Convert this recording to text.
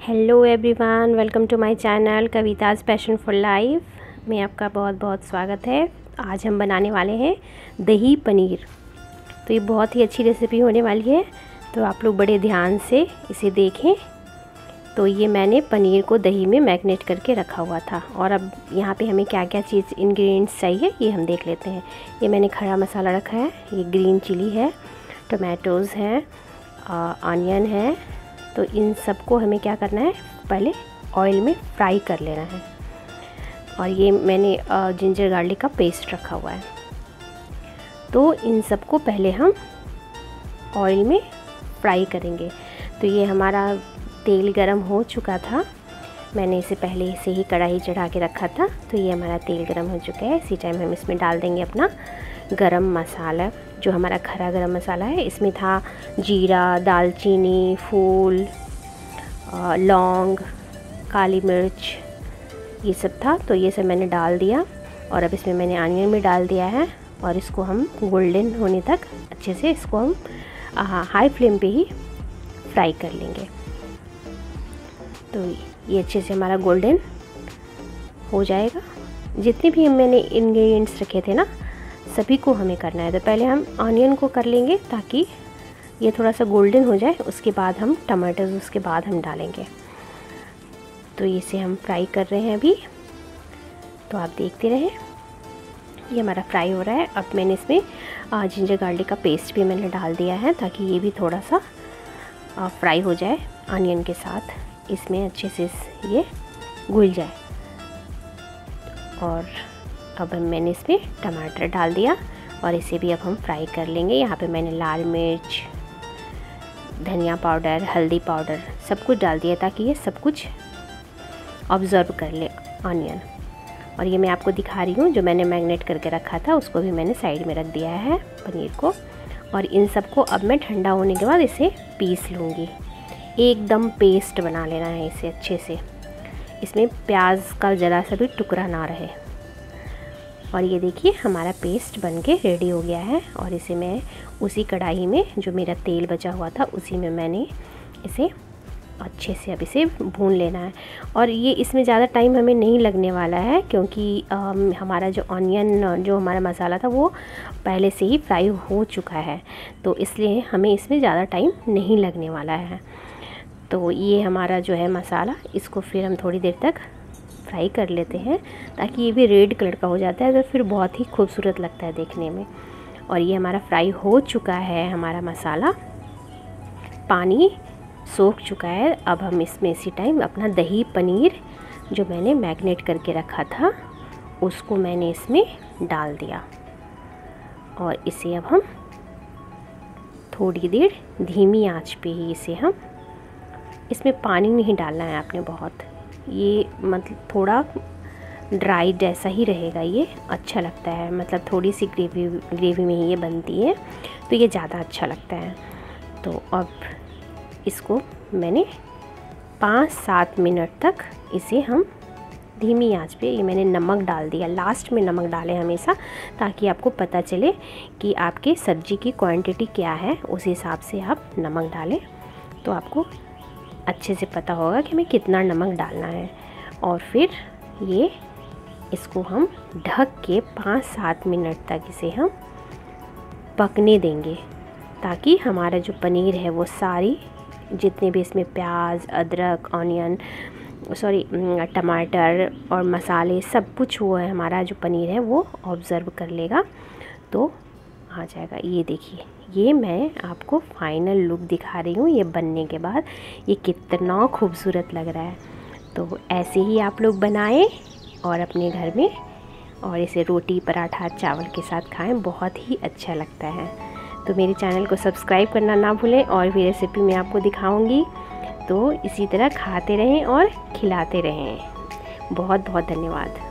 Hello everyone welcome to my channel Kavita's passion for life में आपका बहुत बहुत स्वागत है। आज हम बनाने वाले हैं दही पनीर। तो ये बहुत ही अच्छी रेसिपी होने वाली है। तो आप लोग बड़े ध्यान से इसे देखें। तो ये मैंने पनीर को दही में मैगनेट करके रखा हुआ था। और अब यहाँ पे हमें क्या क्या चीज़ इन्ग्रीडियंट्स चाहिए, ये हम देख लेते हैं। ये मैंने खड़ा मसाला रखा है, ये ग्रीन चिली है टोमेटोज़ हैं ऑनियन है तो इन सबको हमें क्या करना है? पहले ऑयल में फ्राई कर लेना है। और ये मैंने जिंजर गार्लिक का पेस्ट रखा हुआ है। तो इन सबको पहले हम ऑयल में फ्राई करेंगे। तो ये हमारा तेल गरम हो चुका था। मैंने इसे पहले से ही कढ़ाई चढ़ा के रखा था। तो ये हमारा तेल गरम हो चुका है। इसी टाइम हम इसमें डाल देंगे अपना गरम मसाला, जो हमारा खरा गरम मसाला है, इसमें था जीरा, दालचीनी, फूल लौंग, काली मिर्च, ये सब था। तो ये सब मैंने डाल दिया और अब इसमें मैंने आनियन भी डाल दिया है और इसको हम गोल्डन होने तक अच्छे से इसको हम हाई फ्लेम पे ही फ्राई कर लेंगे। तो ये अच्छे से हमारा गोल्डन हो जाएगा। जितने भी मैंने इंग्रेडिएंट्स रखे थे ना सभी को हमें करना है। तो पहले हम ऑनियन को कर लेंगे ताकि ये थोड़ा सा गोल्डन हो जाए। उसके बाद हम टमाटर उसके बाद हम डालेंगे। तो इसे हम फ्राई कर रहे हैं अभी। तो आप देखते रहें। ये हमारा फ्राई हो रहा है। अब मैंने इसमें जिंजर गार्लिक का पेस्ट भी मैंने डाल दिया है ताकि ये भी थोड़ा सा फ्राई हो जाए अनियन के साथ। इसमें अच्छे से ये घुल जाए। और अब मैंने इसमें टमाटर डाल दिया और इसे भी अब हम फ्राई कर लेंगे। यहाँ पे मैंने लाल मिर्च, धनिया पाउडर, हल्दी पाउडर सब कुछ डाल दिया ताकि ये सब कुछ ऑब्ज़र्व कर ले ऑनियन और ये मैं आपको दिखा रही हूँ, जो मैंने मैगनेट करके रखा था, उसको भी मैंने साइड में रख दिया है पनीर को। और इन सबको अब मैं ठंडा होने के बाद इसे पीस लूँगी। एकदम पेस्ट बना लेना है इसे अच्छे से। इसमें प्याज का ज़रा सा भी टुकड़ा ना रहे। और ये देखिए हमारा पेस्ट बन के रेडी हो गया है और इसे मैं उसी कढ़ाई में जो मेरा तेल बचा हुआ था उसी में मैंने इसे अच्छे से अब इसे भून लेना है। और ये इसमें ज़्यादा टाइम हमें नहीं लगने वाला है क्योंकि आ, हमारा जो ऑनियन जो हमारा मसाला था वो पहले से ही फ्राई हो चुका है। तो इसलिए हमें इसमें ज़्यादा टाइम नहीं लगने वाला है। तो ये हमारा जो है मसाला इसको फिर हम थोड़ी देर तक फ्राई कर लेते हैं ताकि ये भी रेड कलर का हो जाता है तो फिर बहुत ही खूबसूरत लगता है देखने में। और ये हमारा फ्राई हो चुका है, हमारा मसाला। पानी सोख चुका है। अब हम इसमें इसी टाइम अपना दही पनीर जो मैंने मैगनेट करके रखा था, उसको मैंने इसमें डाल दिया। और इसे अब हम थोड़ी देर धीमी आँच पे ही इसे हम, इसमें पानी नहीं डालना है आपने बहुत। ये मतलब थोड़ा ड्राई जैसा ही रहेगा ये। अच्छा लगता है। मतलब थोड़ी सी ग्रेवी ग्रेवी में ही ये बनती है। तो ये ज़्यादा अच्छा लगता है। तो अब इसको मैंने पाँच सात मिनट तक इसे हम धीमी आँच पे ये मैंने नमक डाल दिया। लास्ट में नमक डालें हमेशा ताकि आपको पता चले कि आपके सब्ज़ी की क्वांटिटी क्या है। उस हिसाब से आप नमक डालें। तो आपको अच्छे से पता होगा कि हमें कितना नमक डालना है। और फिर ये इसको हम ढक के पाँच सात मिनट तक इसे हम पकने देंगे, ताकि हमारा जो पनीर है वो सारी, जितने भी इसमें प्याज, अदरक, ऑनियन, सॉरी टमाटर और मसाले सब कुछ वो है, हमारा जो पनीर है वो ऑब्ज़र्व कर लेगा तो आ जाएगा। ये देखिए। ये मैं आपको फाइनल लुक दिखा रही हूँ, ये बनने के बाद। ये कितना खूबसूरत लग रहा है। तो ऐसे ही आप लोग बनाएँ और अपने घर में और इसे रोटी पराठा चावल के साथ खाएँ, बहुत ही अच्छा लगता है। तो मेरे चैनल को सब्सक्राइब करना ना भूलें और भी रेसिपी मैं आपको दिखाऊँगी। तो इसी तरह खाते रहें और खिलाते रहें। बहुत बहुत धन्यवाद।